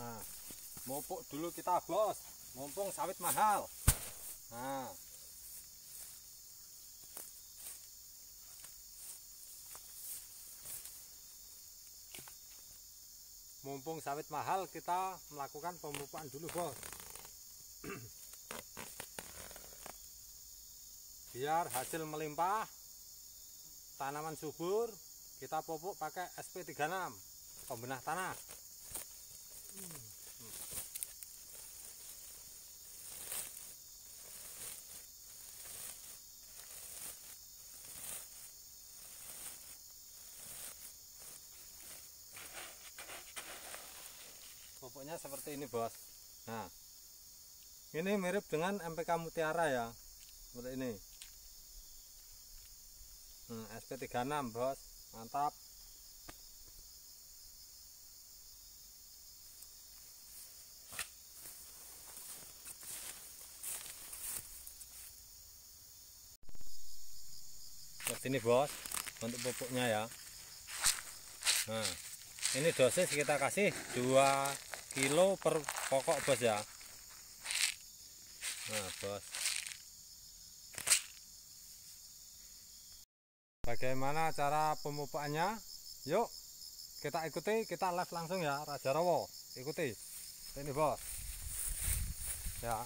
Nah, mupuk dulu kita bos, mumpung sawit mahal. Nah, mumpung sawit mahal kita melakukan pemupukan dulu bos. Biar hasil melimpah, tanaman subur, kita pupuk pakai SP36 pembenah tanah. Pupuknya seperti ini bos. Nah ini mirip dengan MPK Mutiara ya. Seperti ini. Hmm, SP36 bos. Mantap ini bos untuk pupuknya ya. Nah ini dosis kita kasih 2 kilo per pokok bos ya. Nah bos. Bagaimana cara pemupukannya? Yuk kita ikuti kita live langsung ya Raja Rawo ikuti. Ini bos. Ya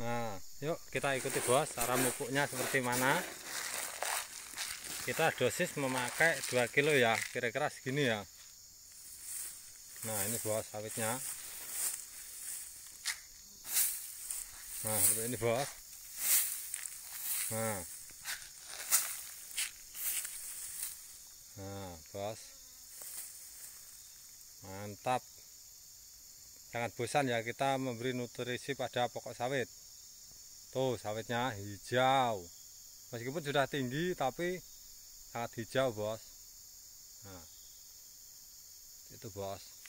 Nah, yuk kita ikuti bos cara mupuknya seperti mana. Kita dosis memakai 2 kilo ya, kira-kira segini ya. Nah, ini bos sawitnya. Nah, seperti ini bos. Nah. Nah, bos mantap. Jangan bosan ya kita memberi nutrisi pada pokok sawit. Tuh sawitnya hijau. Meskipun sudah tinggi tapi sangat hijau bos. Nah itu bos